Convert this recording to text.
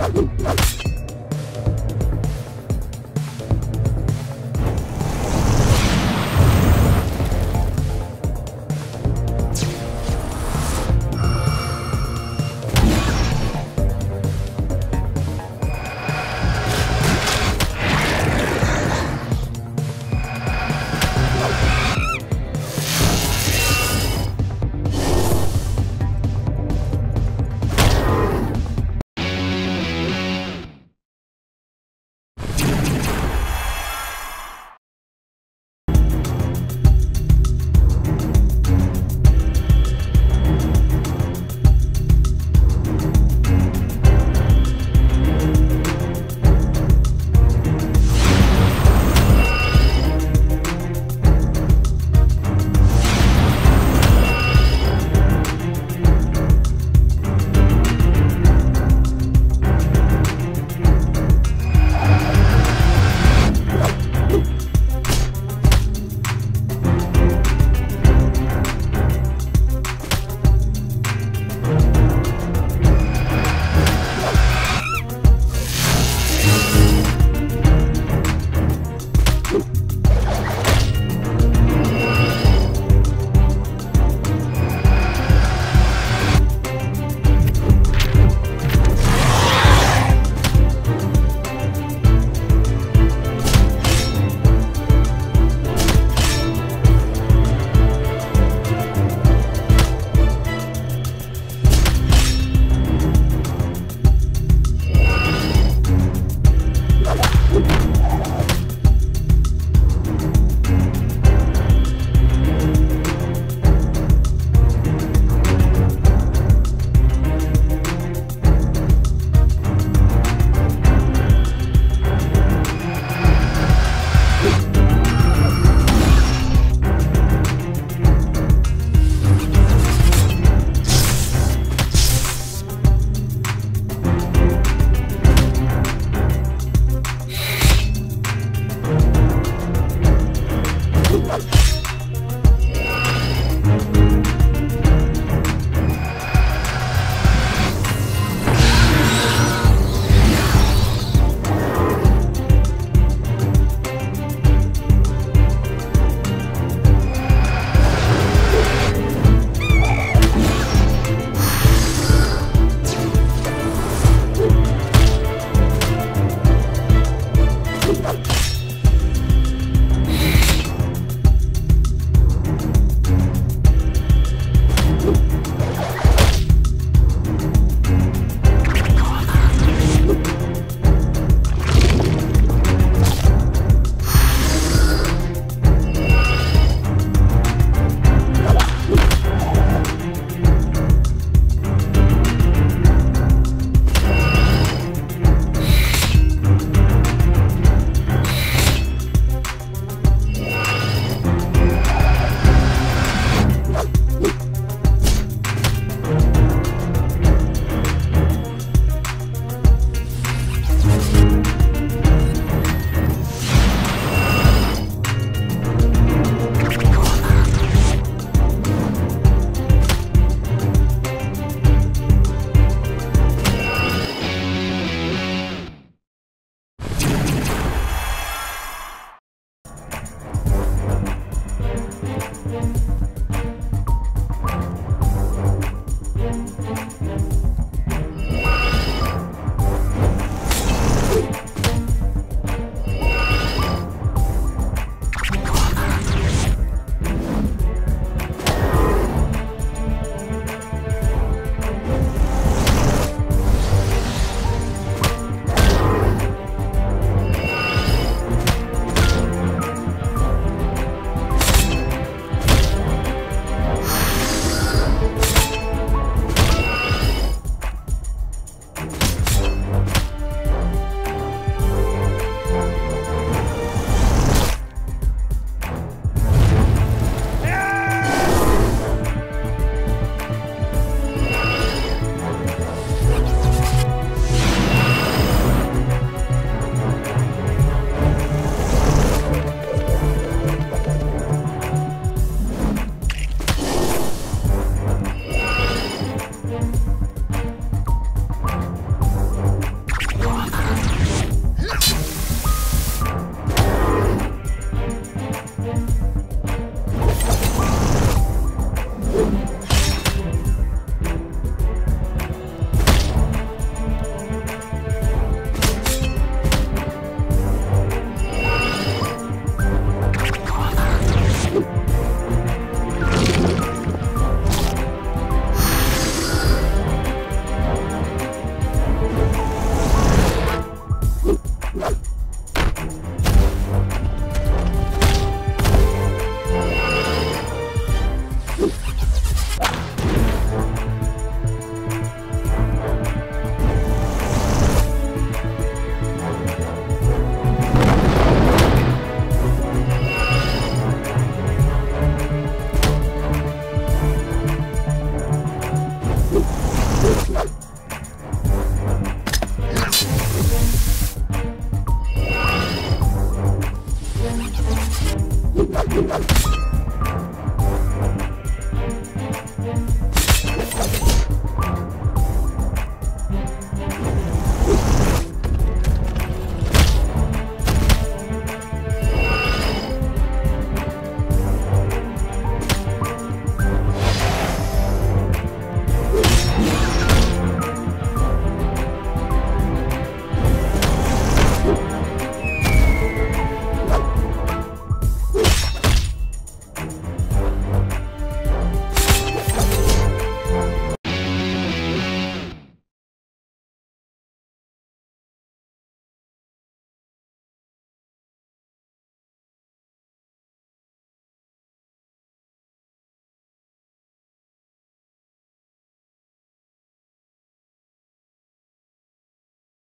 Let's go.